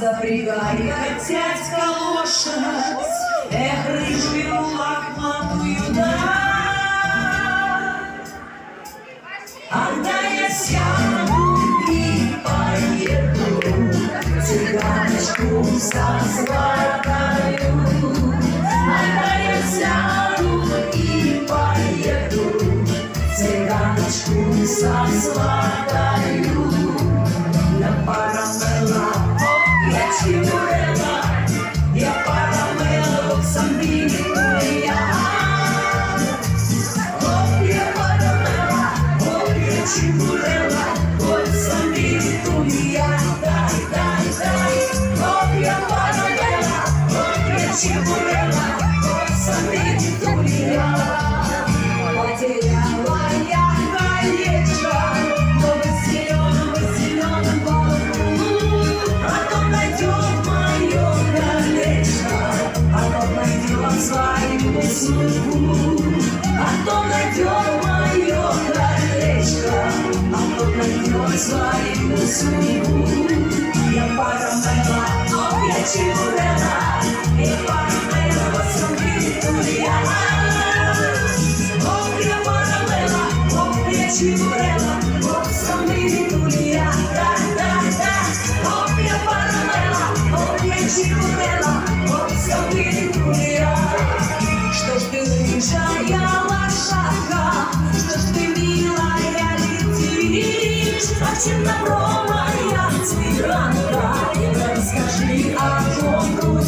запрягай лошадь, эх, рыжую лохматую oh, я чебурела, oh, самбини я. Потеряла я колечко, но в зеленом, в зеленом балу. Потом найдет мое колечко, потом найдет свою судьбу. Потом найдет мое колечко, потом найдет свою судьбу. Я парамела, о, я чебурела, я парамела, вот смотри, Opria parallela, opria cimurella, opsa militulia, da da da. Opria parallela, opria cimurella, opsa militulia. Что ж ты рыжая лошадка, что ж ты милая летишь, а чернобровая цыганка,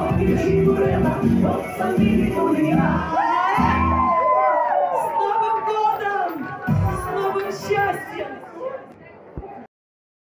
Otiši u vrema, dok sam vidi tu ni ja.